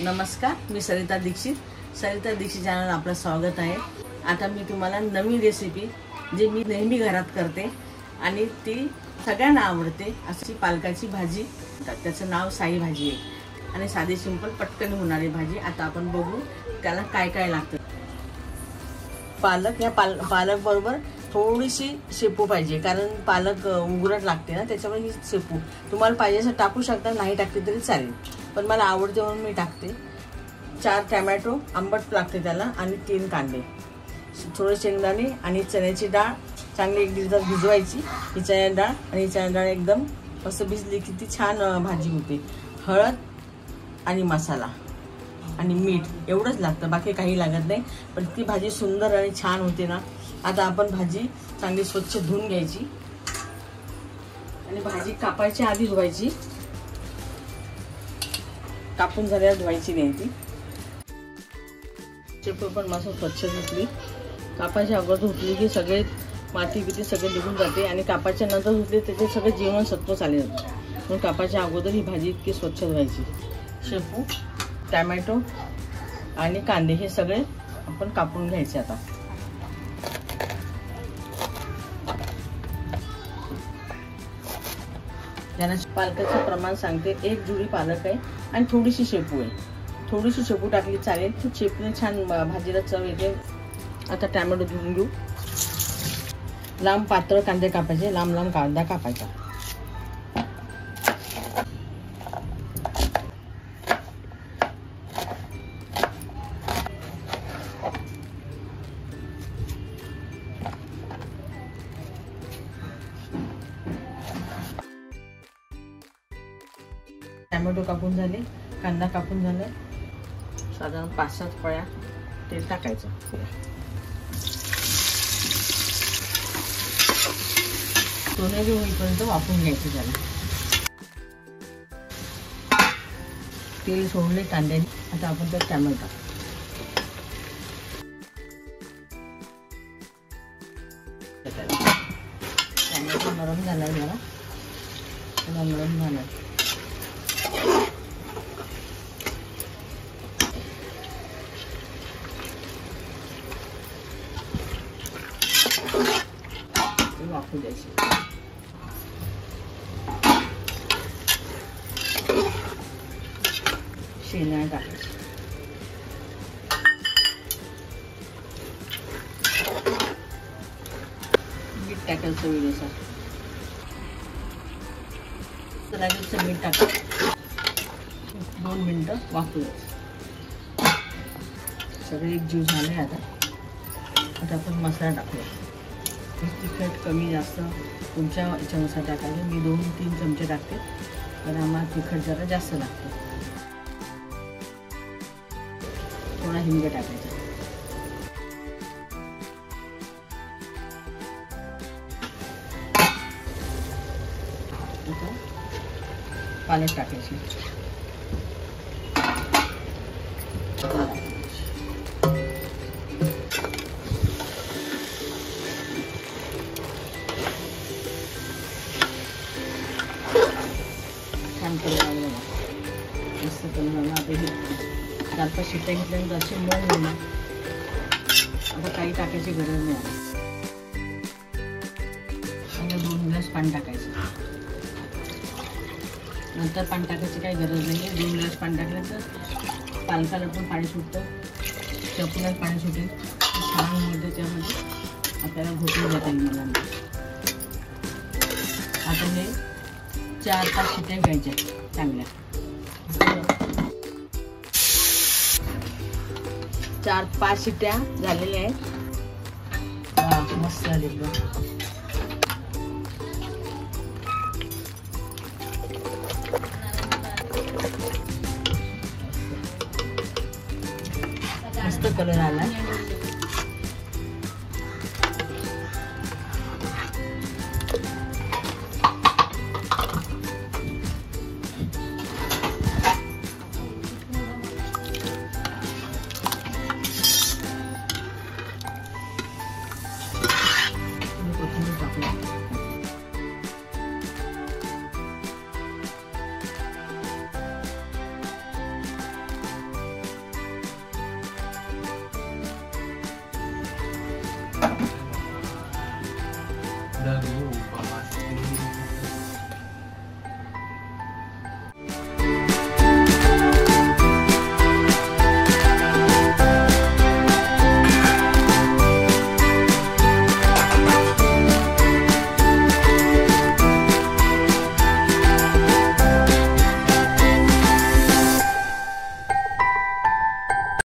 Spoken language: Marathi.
नमस्कार मी सरिता दीक्षित. सरिता दीक्षित चॅनल आपलं स्वागत आहे. आता मी तुम्हाला नवीन रेसिपी जी मी नेहमी घरात करते आणि ती सगळ्यांना आवडते अशी पालकाची भाजी. त्याचं नाव साई भाजी आहे. आणि साधी सिंपल पटकन होणारी भाजी. आता आपण बघू त्याला काय काय लागतं. पालक या पाल पालक बरोबर थोडीशी शेपू पाहिजे. कारण पालक अ, उघडट लागते ना त्याच्यामुळे ही शेपू. तुम्हाला पाहिजे असं टाकू शकता नाही टाकली तरी चालेल. पण मला आवडते म्हणून मी टाकते. चार टॅमॅटो आंबट लागते त्याला आणि तीन कांदे. थोडे शेंगदाणे आणि चण्याची डाळ चांगली एक दीड तास भिजवायची. ही चण्या डाळ आणि ही चण्या डाळ एकदम मस्त भिजली की ती छान भाजी होते. हळद आणि मसाला आणि मीठ एवढंच लागतं बाकी काही लागत नाही. पण ती भाजी सुंदर आणि छान होते ना. आता आपण भाजी चांगली स्वच्छ धुवून घ्यायची. आणि भाजी कापायच्या आधी धुवायची. कापून झाल्यावर धुवायची नाही ती शेपू पण मस्त स्वच्छ धुतली. कापायच्या अगोदर धुतली की सगळे माती बिती सगळे निघून जाते आणि कापाच्या नंतर धुतली त्याचे सगळे जीवनसत्व चालले जाते. म्हणून कापाच्या अगोदर ही भाजी इतकी स्वच्छ धुवायची. शेपू टॅमॅटो आणि कांदे हे सगळे आपण कापून घ्यायचे आता. ज्यांना पालकाचं प्रमाण सांगते एक जुडी पालक आहे आणि थोडीशी शेपू आहे. थोडीशी शेपू टाकली चालेल. ती शेपूने छान भाजीला चव येते. आता टॅमॅटो धुवून घेऊ. लांब पातळ कांदे कापायचे. लांब लांब कांदा कापायचा. टॅमॅटो कापून झाले कांदा कापून झाला. साधारण पाच सात पळ्या तेल टाकायचं. सोनेरी होईपर्यंत वापरून घ्यायचं त्याला. तेल सोडले कांद्याने. आता आपण त्यात टॅमॅटो टाकू. टॅमॅटो नरम झाला जरा. नरम झाला वाफू द्यायचे शेंगदाणे टाकायचे. मीठ टाकायचं चवीनुसार लागेल मीठ टाका दोन मिनटं वाफू द्यायचं सगळे एक जीव झाले आता. आता आपण मसाला टाकूया तिखट कमी जास्त तुमच्या याच्यानुसार टाकायचं मी दोन तीन चमचे टाकते. पण आम्हाला तिखट जरा जास्त लागतं. थोडा हिंग टाकायचा. आता पालक टाकायची. मस्त आता हे चार पाच शिट्ट्या घेतल्यानंतर असे मऊ होणार आता काही टाकायची? गरज नाही आणि दोन ग्लास पाणी टाकायचं. नंतर पाणी टाकायची काही गरज नाही आहे? दोन ग्लास पाणी टाकलं तर पालकाला पण पाणी सुटतं. चपुलाच पाणी सुटेल. छान होते त्यामध्ये आपल्याला घोटून जाता येईल मुलांना आता हे चार पाच शिट्ट्या घ्यायच्या चांगल्या चार पाच शिट्ट्या झालेल्या आहेत. मस्त झालेलं मस्त कलर आला